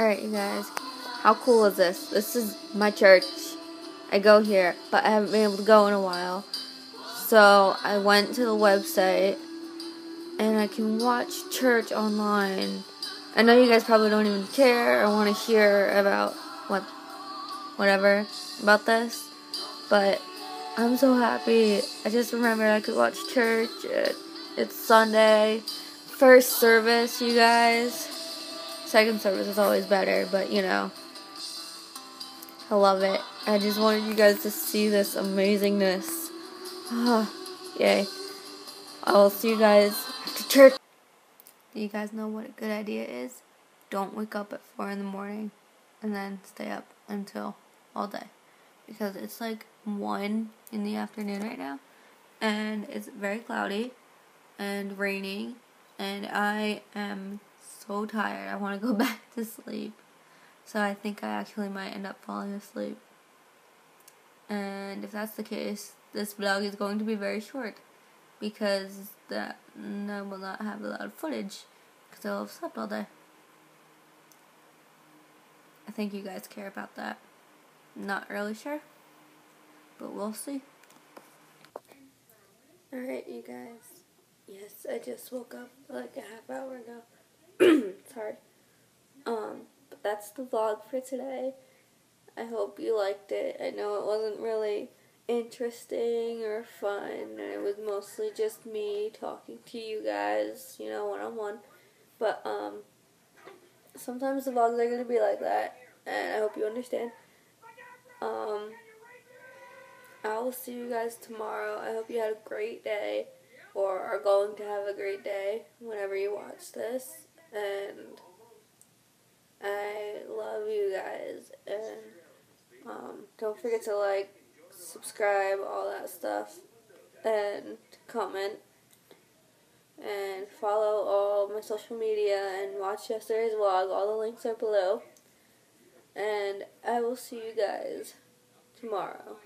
Alright, you guys. How cool is this? This is my church. I go here, but I haven't been able to go in a while. So I went to the website and I can watch church online. I know you guys probably don't even care or want to hear about what whatever about this, but I'm so happy. I just remembered I could watch church. It's Sunday. First service, you guys. Second service is always better, but you know. I love it. I just wanted you guys to see this amazingness. Ah, yay. I will see you guys after church. Do you guys know what a good idea is? Don't wake up at 4 in the morning and then stay up until all day. Because it's like 1 in the afternoon right now. And it's very cloudy and raining. And I am so tired. I want to go back to sleep. So I think I actually might end up falling asleep. And if that's the case, this vlog is going to be very short because that I will not have a lot of footage because I'll have slept all day. I think you guys care about that. Not really sure, but we'll see. Alright, you guys. Yes, I just woke up like a half hour ago. hard. Um, but that's the vlog for today. I hope you liked it. I know it wasn't really interesting or fun, it was mostly just me talking to you guys, you know, one on one. But um, sometimes the vlogs are gonna be like that, and I hope you understand. Um, I will see you guys tomorrow. I hope you had a great day, or are going to have a great day whenever you watch this, and. I love you guys, and um, don't forget to like, subscribe, all that stuff, and comment, and follow all my social media, and watch yesterday's vlog. All the links are below, and I will see you guys tomorrow.